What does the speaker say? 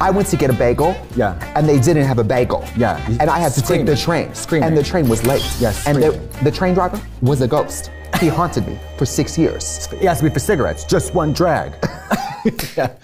I went to get a bagel. Yeah. And they didn't have a bagel. Yeah. And I had to Screaming. take the train. Screaming. And the train was late. Yes, And the, the train driver was a ghost. He haunted me for six years. He asked me for cigarettes, just one drag. yeah.